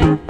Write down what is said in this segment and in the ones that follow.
Bye.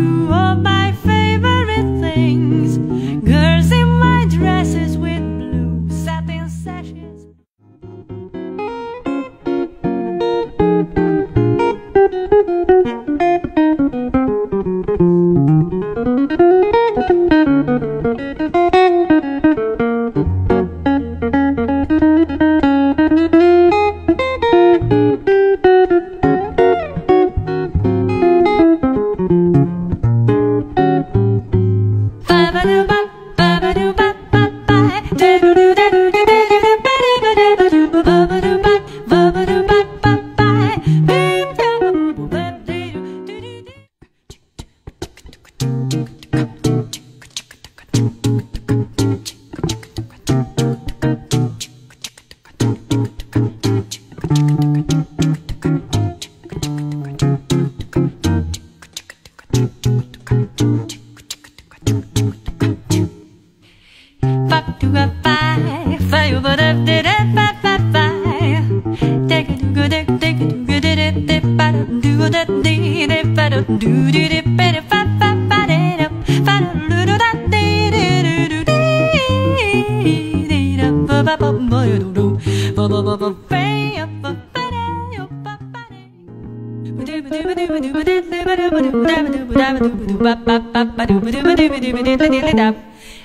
a of my favorite things: girls in white dresses with blue satin sashes. do do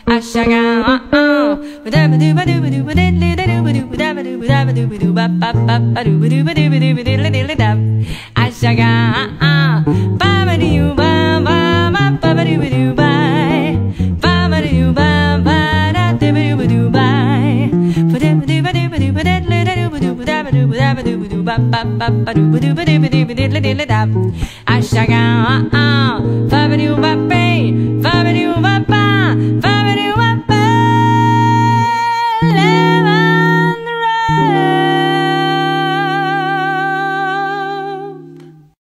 Ashaka Ashaga, ah, ah, fa ba do ba ba, fa ba do ba ba, fa ba